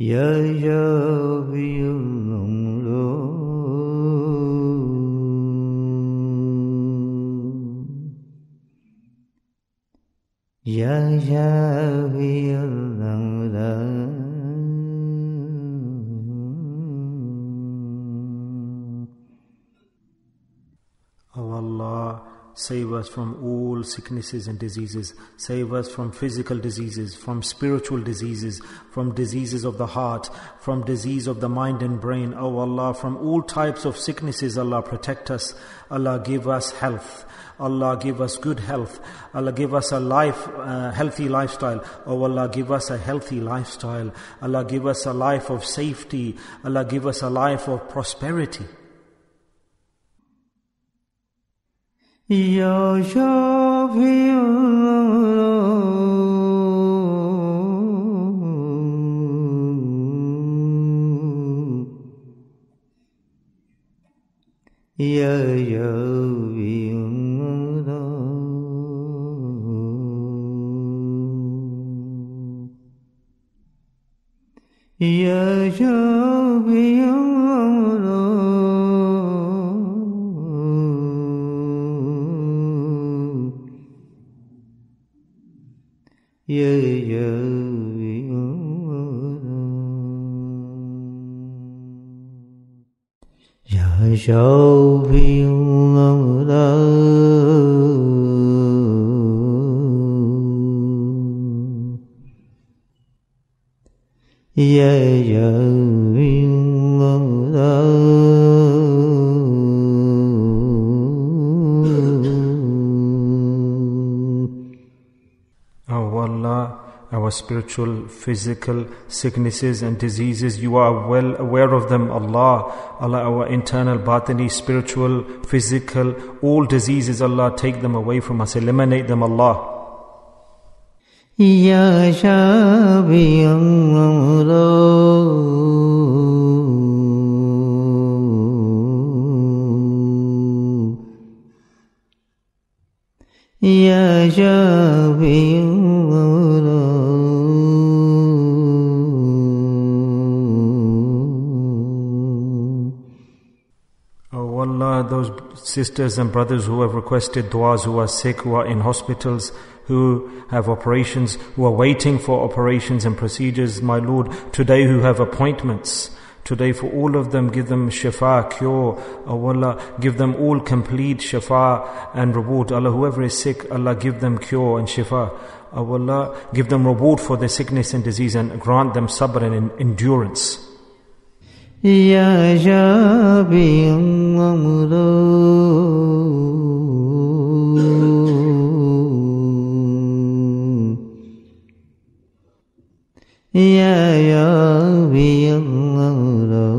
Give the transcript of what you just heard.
يا جافي الأملوك يا جافي الأملوك الله save us from all sicknesses and diseases. Save us from physical diseases, from spiritual diseases, from diseases of the heart, from disease of the mind and brain. O Allah, from all types of sicknesses, Allah protect us. Allah give us health. Allah give us good health. Allah give us a life, uh, healthy lifestyle. Oh Allah give us a healthy lifestyle. Allah give us a life of safety. Allah give us a life of prosperity. يا شافي يا شافي يا شافي dư Giờ dạ sâu phiêu ngâm tới dây giờ duyên ngân ơi Oh Allah, our spiritual, physical sicknesses and diseases, you are well aware of them, Allah. Allah, our internal, batini, spiritual, physical, all diseases, Allah, take them away from us, eliminate them, Allah. Oh Allah, those sisters and brothers who have requested du'as, who are sick, who are in hospitals, who have operations, who are waiting for operations and procedures, my Lord, today who have appointments, today for all of them give them shifa, cure, Allah, give them all complete shifa and reward. Allah, whoever is sick, Allah give them cure and shifa. Oh Allah, give them reward for their sickness and disease and grant them sabr and endurance. Ya Shafiullah Shafiullah